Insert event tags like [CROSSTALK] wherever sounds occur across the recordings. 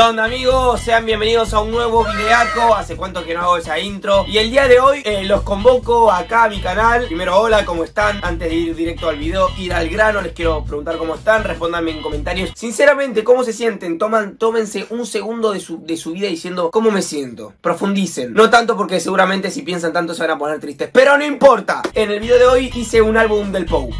¿Qué onda amigos? Sean bienvenidos a un nuevo videaco Hace cuánto que no hago esa intro Y el día de hoy eh, los convoco acá a mi canal Primero hola, ¿cómo están? Antes de ir directo al video, ir al grano Les quiero preguntar cómo están, respóndanme en comentarios Sinceramente, ¿cómo se sienten? Toman, tómense un segundo de su, de su vida diciendo ¿Cómo me siento? Profundicen No tanto porque seguramente si piensan tanto se van a poner tristes Pero no importa En el video de hoy hice un álbum del Pou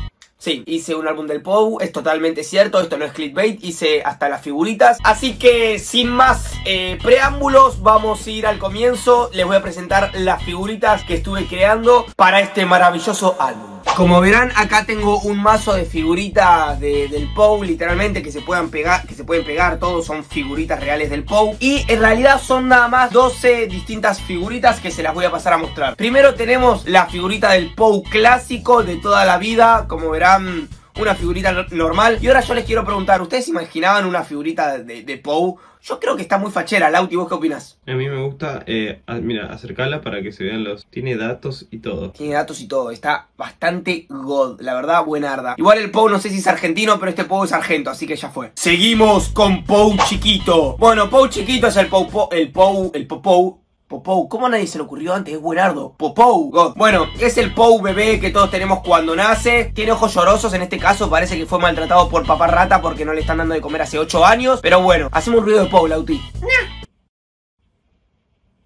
Sí, hice un álbum del POU, es totalmente cierto, esto no es clickbait, hice hasta las figuritas. Así que sin más eh, preámbulos, vamos a ir al comienzo. Les voy a presentar las figuritas que estuve creando para este maravilloso álbum. Como verán, acá tengo un mazo de figuritas del POU, literalmente, que se puedan pegar, que se pueden pegar, todos son figuritas reales del POU. Y en realidad son nada más 12 distintas figuritas que se las voy a pasar a mostrar. Primero tenemos la figurita del POU clásico de toda la vida, como verán una figurita normal. Y ahora yo les quiero preguntar, ¿ustedes imaginaban una figurita de, de Pou? Yo creo que está muy fachera, Lauti, ¿vos qué opinas? A mí me gusta, eh, mira, acercarla para que se vean los... Tiene datos y todo. Tiene datos y todo, está bastante god, la verdad, buenarda. Igual el Pou no sé si es argentino, pero este Pou es argento, así que ya fue. Seguimos con Pou chiquito. Bueno, Pou chiquito es el Pou, el Pou, el Pou Popou, ¿cómo a nadie se le ocurrió antes? Es buenardo. Popou. Bueno, es el Pou bebé que todos tenemos cuando nace. Tiene ojos llorosos, en este caso parece que fue maltratado por papá rata porque no le están dando de comer hace 8 años. Pero bueno, hacemos un ruido de Pou, Lauti.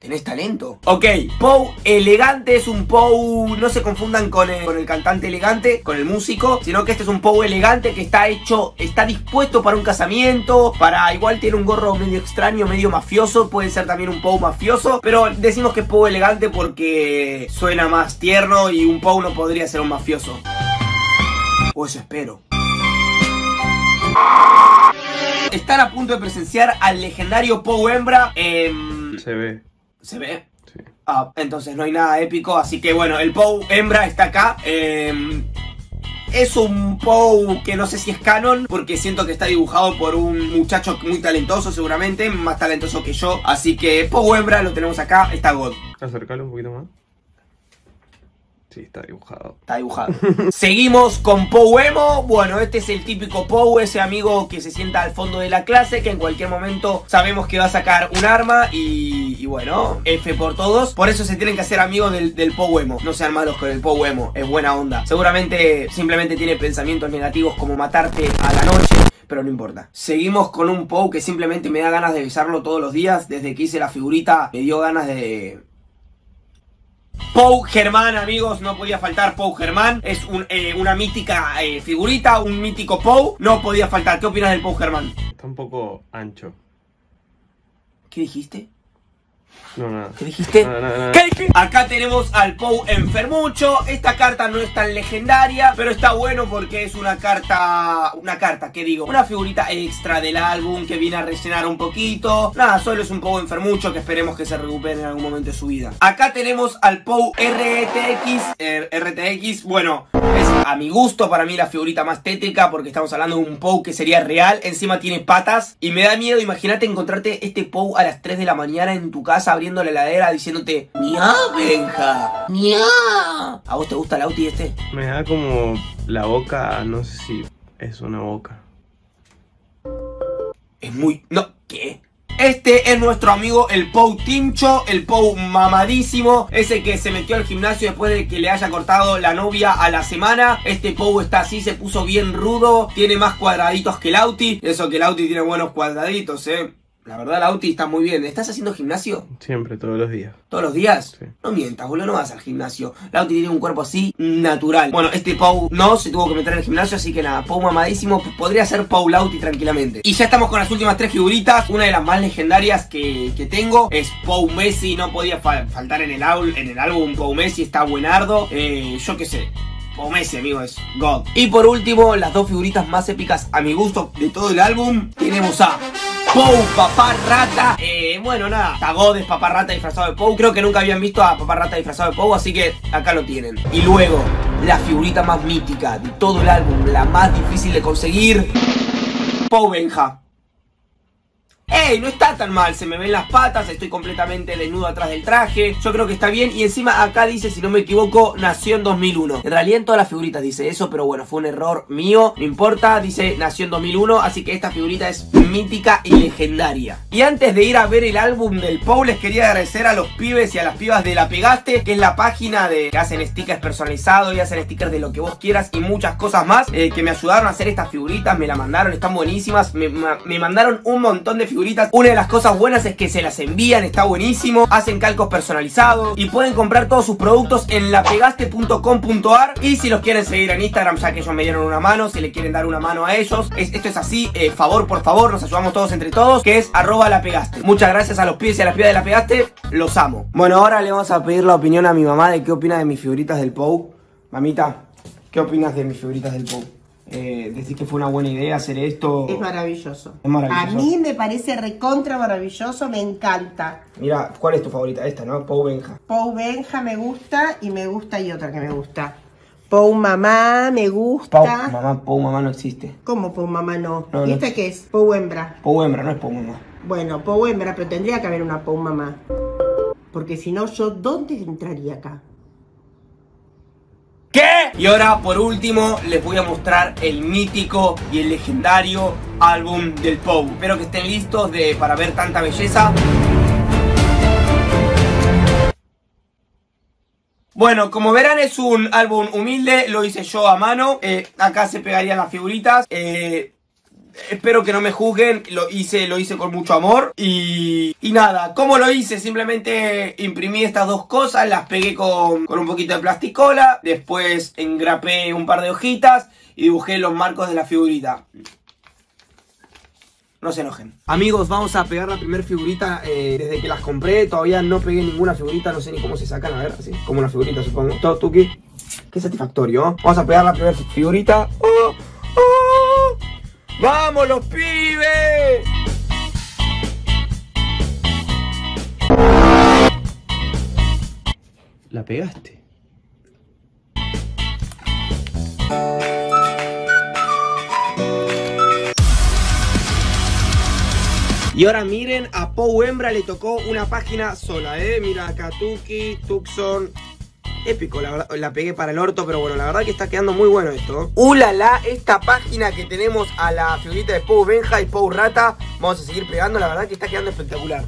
¿Tenés talento? Ok, Pou elegante es un Pou, no se confundan con el, con el, cantante elegante, con el músico, sino que este es un Pou elegante que está hecho, está dispuesto para un casamiento, para igual tiene un gorro medio extraño, medio mafioso, puede ser también un Pou mafioso, pero decimos que es Pou elegante porque suena más tierno y un Pou no podría ser un mafioso. O eso espero. Están a punto de presenciar al legendario Pou Hembra. en... Se ve. ¿Se ve? Sí. Ah, entonces no hay nada épico, así que bueno, el Pou hembra está acá. Em, es un Pou que no sé si es canon, porque siento que está dibujado por un muchacho muy talentoso seguramente, más talentoso que yo. Así que Pou hembra lo tenemos acá, está God. Acercarlo un poquito más. Sí, está dibujado. Está dibujado. [LAUGHS] Seguimos con Pou Emo. Bueno, este es el típico Pou, ese amigo que se sienta al fondo de la clase, que en cualquier momento sabemos que va a sacar un arma y, bueno, F por todos. Por eso se tienen que hacer amigos del, del Pou Emo. No sean malos con el Pou Emo, es buena onda. Seguramente simplemente tiene pensamientos negativos como matarte a la noche pero no importa. Seguimos con un Pou que simplemente me da ganas de besarlo todos los días. Desde que hice la figurita me dio ganas de, Pou Germán, amigos, no podía faltar Pou Germán. Es eh, una mítica eh, figurita, un mítico Pou. No podía faltar. ¿Qué opinas del Pou Germán? Está un poco ancho. ¿Qué dijiste? No, nada. ¿Qué dijiste? ¿Qué dijiste? Acá tenemos al Pou enfermucho. Esta carta no es tan legendaria, pero está bueno porque es una carta... Una carta, ¿qué digo? Una figurita extra del álbum que viene a rellenar un poquito. Nada, solo es un Pou enfermucho que esperemos que se recupere en algún momento de su vida. Acá tenemos al Pou RTX. Er, RTX, bueno, es a mi gusto para mí la figurita más tétrica porque estamos hablando de un Pou que sería real. Encima tiene patas y me da miedo, imagínate encontrarte este Pou a las 3 de la mañana en tu casa abriendo la heladera diciéndote ¡Mia, Benja! ¡Mia! ¿A vos te gusta el Auti este? Me da como la boca, no sé si es una boca. Es muy... No, ¿qué? Este es nuestro amigo el Pou Tincho, el Pou mamadísimo, ese que se metió al gimnasio después de que le haya cortado la novia a la semana. Este Pou está así, se puso bien rudo, tiene más cuadraditos que el Auti, eso que el Auti tiene buenos cuadraditos, eh. La verdad, Lauti está muy bien. ¿Estás haciendo gimnasio? Siempre, todos los días. ¿Todos los días? Sí. No mientas, boludo, no vas al gimnasio. Lauti tiene un cuerpo así, natural. Bueno, este Pau no se tuvo que meter en el gimnasio, así que nada, Pau mamadísimo. Podría ser Pau Lauti tranquilamente. Y ya estamos con las últimas tres figuritas. Una de las más legendarias que, que tengo es Pau Messi. No podía faltar en el, en el álbum Pau Messi, está buenardo. Eh, yo qué sé. Pau Messi, amigo, es God. Y por último, las dos figuritas más épicas a mi gusto de todo el álbum. Tenemos a Pou, papá rata. Eh, bueno, nada, God es papá rata disfrazado de Pou. Creo que nunca habían visto a papá rata disfrazado de Pou, así que acá lo tienen. Y luego, la figurita más mítica de todo el álbum, la más difícil de conseguir. Pou Benja. ¡Ey! No está tan mal, se me ven las patas, estoy completamente desnudo atrás del traje. Yo creo que está bien. Y encima acá dice, si no me equivoco, nació en 2001. En realidad en todas las figuritas dice eso, pero bueno, fue un error mío. No importa, dice nació en 2001. Así que esta figurita es mítica y legendaria. Y antes de ir a ver el álbum del Pou, les quería agradecer a los pibes y a las pibas de La Pegaste, que es la página de que hacen stickers personalizados y hacen stickers de lo que vos quieras y muchas cosas más. Eh, que me ayudaron a hacer estas figuritas, me la mandaron, están buenísimas. Me, me mandaron un montón de figuritas una de las cosas buenas es que se las envían, está buenísimo. Hacen calcos personalizados y pueden comprar todos sus productos en lapegaste.com.ar. Y si los quieren seguir en Instagram, ya que ellos me dieron una mano, si le quieren dar una mano a ellos, esto es así, eh, favor por favor, nos ayudamos todos entre todos, que es arroba lapegaste. Muchas gracias a los pies y a las pies de la pegaste, los amo. Bueno, ahora le vamos a pedir la opinión a mi mamá de qué opina de mis figuritas del POU. Mamita, ¿qué opinas de mis figuritas del POU? Eh, decir que fue una buena idea hacer esto. Es maravilloso. A mí me parece recontra maravilloso, me encanta. Mira, ¿cuál es tu favorita? Esta, ¿no? Pou Benja. Pou Benja me gusta y me gusta y otra que me gusta. Pou Mamá me gusta. Pou Mamá, Pou Mamá no existe. ¿Cómo Pou Mamá no? ¿Y esta qué es? Pou Hembra. Pou Hembra, no es Pou Mamá. Bueno, Pou Hembra, pero tendría que haber una Pou Mamá. Porque si no, yo, ¿dónde entraría acá? ¿Qué? Y ahora, por último, les voy a mostrar el mítico y el legendario álbum del Pou. Espero que estén listos de, para ver tanta belleza. Bueno, como verán es un álbum humilde, lo hice yo a mano, eh, acá se pegarían las figuritas, eh, Espero que no me juzguen, lo hice, lo hice con mucho amor y, y nada, ¿cómo lo hice? Simplemente imprimí estas dos cosas, las pegué con, un poquito de plasticola, después engrapé un par de hojitas y dibujé los marcos de la figurita. No se enojen. Amigos, vamos a pegar la primera figurita eh, desde que las compré. Todavía no pegué ninguna figurita, no sé ni cómo se sacan. A ver, así, como una figurita supongo. Todo, Tuki. Qué satisfactorio. Vamos a pegar la primera figurita. ¡Oh! ¡Vamos los pibes! La pegaste. Y ahora miren, a Pou Hembra le tocó una página sola, ¿eh? Mira acá Tuki, Tucson, épico, la pegué para el orto, pero bueno, la verdad que está quedando muy bueno esto. ¡Ulala! Esta página que tenemos a la figurita de Pou Benja y Pou Rata, vamos a seguir pegando, la verdad que está quedando espectacular.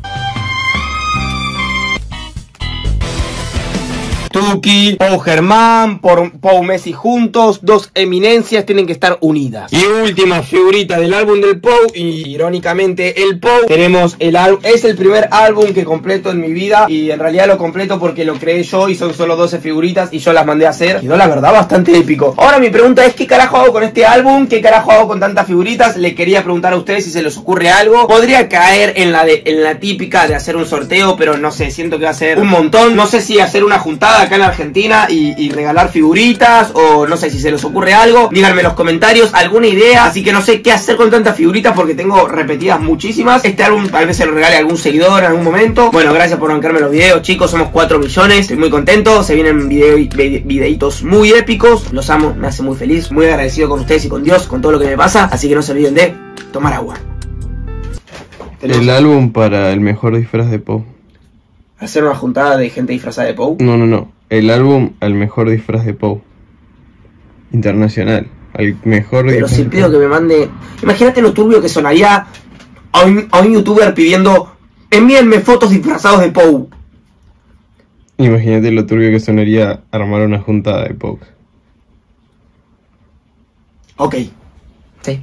Tuki, Pau Germán, Pau Messi juntos, dos eminencias tienen que estar unidas. Y última figurita del álbum del Pau, y irónicamente el Pau, tenemos el álbum, es el primer álbum que completo en mi vida, y en realidad lo completo porque lo creé yo y son solo 12 figuritas y yo las mandé a hacer. Quedó la verdad bastante épico. Ahora mi pregunta es, ¿qué carajo hago con este álbum? ¿Qué carajo hago con tantas figuritas? Le quería preguntar a ustedes si se les ocurre algo. Podría caer en la, de, en la típica de hacer un sorteo, pero no sé, siento que va a ser un montón. No sé si hacer una juntada acá en Argentina y, regalar figuritas o no sé si se les ocurre algo. Díganme en los comentarios alguna idea. Así que no sé qué hacer con tantas figuritas porque tengo repetidas muchísimas. Este álbum tal vez se lo regale algún seguidor en algún momento. Bueno, gracias por bancarme los videos, chicos. Somos 4 millones. Estoy muy contento. Se vienen videitos muy épicos. Los amo, me hace muy feliz. Muy agradecido con ustedes y con Dios, con todo lo que me pasa. Así que no se olviden de tomar agua. El álbum para el mejor disfraz de Pop hacer una juntada de gente disfrazada de Pou? No, no, no. El álbum al mejor disfraz de Pou. Internacional. Al mejor Pero si pido que me mande. Imagínate lo turbio que sonaría a un, a un youtuber pidiendo. Envíenme fotos disfrazados de Pou. Imagínate lo turbio que sonaría armar una juntada de Pou. Ok. Sí.